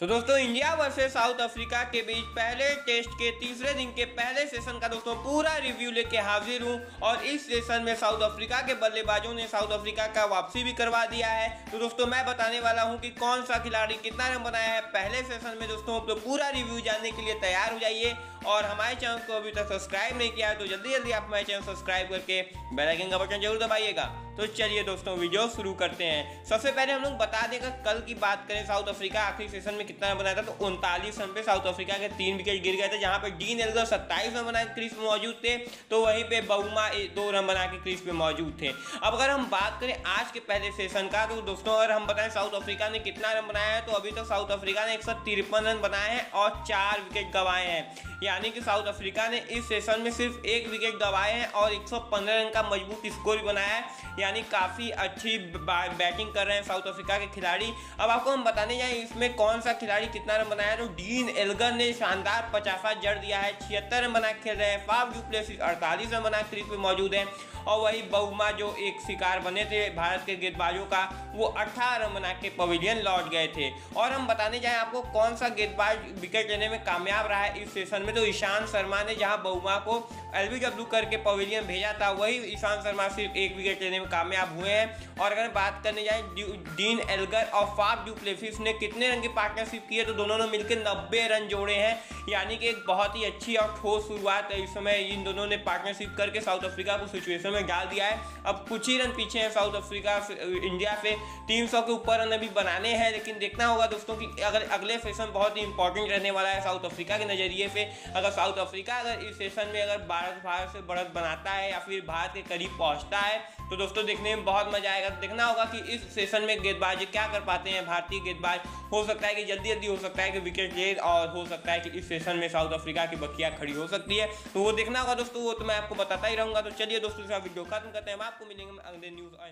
तो दोस्तों, India versus south Africa के बीच पहले टेस्ट के तीसरे दिन के पहले सेशन का दोस्तों पूरा रिव्यू लेके हाजिर हूँ और इस सेशन में साउथ अफ्रीका के बल्लेबाजों ने साउथ अफ्रीका का वापसी भी करवा दिया है। तो दोस्तों, मैं बताने वाला हूँ कि कौन सा खिलाड़ी कितना रन बनाया है। पहले सेशन में दोस्तों तो पूरा रिव्यू जानने के लिए तैयार हो जाइए और हमारे चैनल को अभी तक सब्सक्राइब नहीं किया तो जल्दी जल्दी आप हमारे चैनल सब्सक्राइब करके बेलाइकन का बटन ज़रूर दबाइएगा। तो चलिए दोस्तों, वीडियो शुरू करते हैं। सबसे पहले हम लोग बता देगा कल की बात करें, साउथ अफ्रीका आखिरी सेशन में कितना बनाया था तो उनतालीस रन पे साउथ अफ्रीका के तीन विकेट गिर गए थे, जहाँ पे डीन एल्गर सत्ताईस रन बना के क्रीज पे मौजूद थे तो वहीं पे बहुमा दो रन बना के क्रीज पे मौजूद थे। अब अगर हम बात करें आज के पहले सेशन का तो दोस्तों, अगर हम बताएँ साउथ अफ्रीका ने कितना रन बनाया है तो अभी तक साउथ अफ्रीका ने एक सौ तिरपन रन बनाए हैं और चार विकेट गंवाए हैं। यानी कि साउथ अफ्रीका ने इस सेशन में सिर्फ़ एक विकेट गंवाए हैं और 115 रन का मज़बूत स्कोर बनाया है। यानी काफ़ी अच्छी बैटिंग कर रहे हैं साउथ अफ्रीका के खिलाड़ी। अब आपको हम बताने जाएँ इसमें कौन सा खिलाड़ी कितना रन बनाया तो डीन एल्गर ने शानदार पचासा जड़ दिया है, छिहत्तर रन बना खेल रहे हैं। फाफ ड्यूप्लेसिस अड़तालीस रन बना क्रीज पे मौजूद है। और वही बहुमा जो एक शिकार बने थे भारत के गेंदबाजों का, वो अठारह रन बना के पवेलियन लौट गए थे। और हम बताने जाएँ आपको कौन सा गेंदबाज विकेट लेने में कामयाब रहा है इस सेशन में। तो ईशांत शर्मा ने जहाँ बहुमा को एलबीडब्ल्यू करके पवेलियन भेजा था, वही ईशांत शर्मा सिर्फ़ एक विकेट लेने में कामयाब हुए हैं। और अगर बात करने जाए डीन एल्गर और फाफ ड्यूप्लेसिस ने कितने रन की पार्टनरशिप की है तो दोनों ने मिलकर नब्बे रन जोड़े हैं। यानी कि एक बहुत ही अच्छी और ठोस शुरुआत है इस समय इन दोनों ने पार्टनरशिप करके साउथ अफ्रीका को सिचुएशन में डाल दिया है। अब कुछ ही रन पीछे हैं साउथ अफ्रीका इंडिया से 300 के ऊपर रन अभी बनाने हैं, लेकिन देखना होगा दोस्तों कि अगर अगले सेशन बहुत ही इंपॉर्टेंट रहने वाला है साउथ अफ्रीका के नज़रिए से अगर साउथ अफ्रीका अगर इस सेशन में अगर भारत भारत से बढ़त बनाता है या फिर भारत के करीब पहुँचता है तो दोस्तों देखने में बहुत मज़ा आएगा। देखना होगा कि इस सेशन में गेंदबाजी क्या कर पाते हैं। भारतीय गेंदबाज हो सकता है कि जल्दी जल्दी हो सकता है कि विकेट ले और हो सकता है कि इस सेशन में साउथ अफ्रीका की बखिया खड़ी हो सकती है। तो वो देखना होगा दोस्तों, वो तो मैं आपको बताता ही रहूँगा। तो चलिए दोस्तों वीडियो खत्म करते हैं। हम आपको मिलेंगे अगले न्यूज़ और